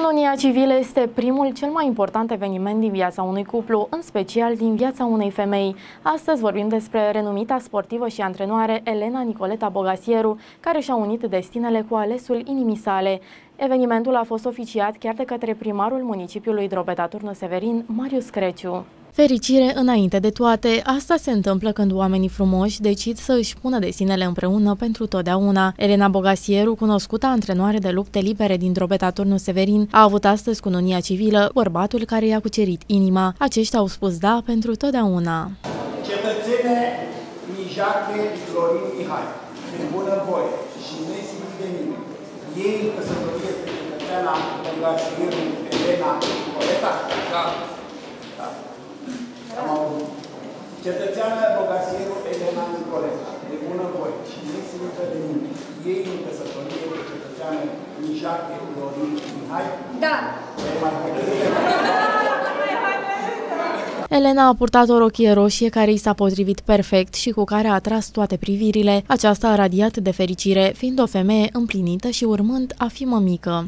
Cununia civilă este primul cel mai important eveniment din viața unui cuplu, în special din viața unei femei. Astăzi vorbim despre renumita sportivă și antrenoare Elena Nicoleta Bogasieru, care și-a unit destinele cu alesul inimii sale. Evenimentul a fost oficiat chiar de către primarul municipiului Drobeta Turnă Severin, Marius Creciu. Fericire înainte de toate, asta se întâmplă când oamenii frumoși decid să își pună destinele împreună pentru totdeauna. Elena Bogasieru, cunoscută antrenoare de lupte libere din Drobeta Turnul Severin, a avut astăzi cununia civilă bărbatul care i-a cucerit inima. Aceștia au spus da pentru totdeauna. Cetățene Mijache Florin Mihai, din bună voie și nesimțit de mine, ei în căsătorie pe cetățeana Bogasieru Elena Nicoleta? Da. da. Am auzit. Cetățeana Bogasieru Elena Nicoleta, de bună voie și nesimțită de mine, ei în căsătorie pe cetățeana Mijache Florin Mihai? Da. E mai hotărâtă Elena a purtat o rochie roșie care i s-a potrivit perfect și cu care a atras toate privirile. Aceasta a radiat de fericire, fiind o femeie împlinită și urmând a fi mămică.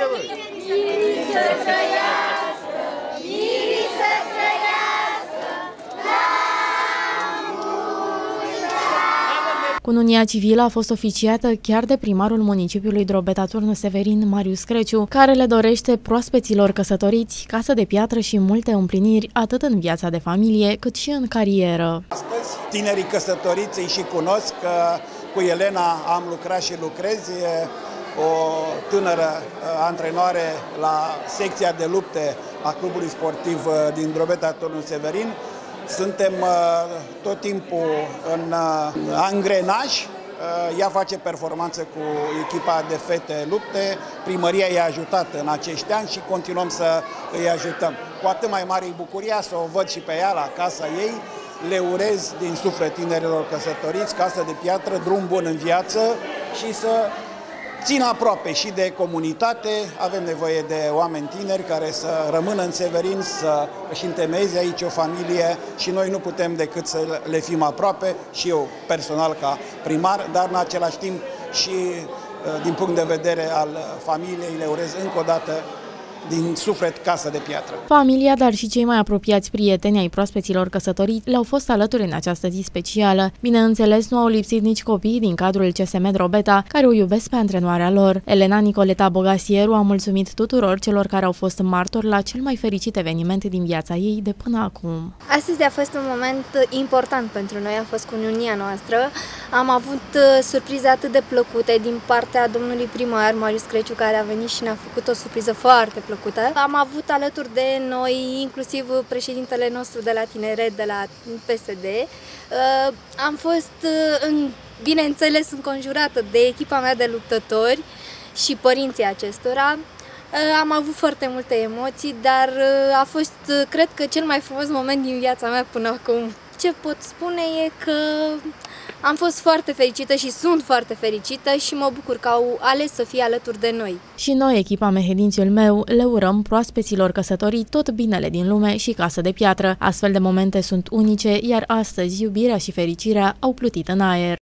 Cântă, mă! Să trăiască, Miri să trăiască, Cununia civilă a fost oficiată chiar de primarul municipiului Drobeta Turnul Severin, Marius Creciu, care le dorește proaspeților căsătoriți, casă de piatră și multe împliniri, atât în viața de familie, cât și în carieră. Astăzi, tinerii căsătoriți îi și cunosc că cu Elena am lucrat și lucrez. E o tânără uh, antrenoare la secția de lupte a clubului sportiv uh, din Drobeta Turnul Severin. Suntem uh, tot timpul în angrenaj. Ea face performanță cu echipa de fete lupte. Primăria i-a ajutat în acești ani și continuăm să îi ajutăm. Cu atât mai mare bucuria să o văd și pe ea la casa ei. Le urez din suflet tinerilor căsătoriți, casă de piatră, drum bun în viață și să țin aproape și de comunitate. Avem nevoie de oameni tineri care să rămână în Severin, să își întemeieze aici o familie și noi nu putem decât să le fim aproape și eu personal ca primar, dar în același timp și uh, din punct de vedere al familiei le urez încă o dată din suflet casă de piatră. Familia, dar și cei mai apropiați prieteni ai proaspeților căsătoriți le-au fost alături în această zi specială. Bineînțeles, nu au lipsit nici copiii din cadrul CSM Drobeta, care o iubesc pe antrenoarea lor. Elena Nicoleta Bogasieru a mulțumit tuturor celor care au fost martori la cel mai fericit eveniment din viața ei de până acum. Astăzi a fost un moment important pentru noi, a fost cununia noastră. Am avut uh, surprize atât de plăcute din partea domnului primar Marius Creciu, care a venit și ne-a făcut o surpriză foarte plăcută. Am avut alături de noi inclusiv președintele nostru de la tineret, de la PSD. Uh, am fost, uh, bineînțeles, înconjurată de echipa mea de luptători și părinții acestora. Am avut foarte multe emoții, dar a fost, cred că, cel mai frumos moment din viața mea până acum. Ce pot spune e că am fost foarte fericită și sunt foarte fericită și mă bucur că au ales să fie alături de noi. Și noi, echipa Mehedințiul meu, le urăm proaspeților căsătorii tot binele din lume și casă de piatră. Astfel de momente sunt unice, iar astăzi iubirea și fericirea au plutit în aer.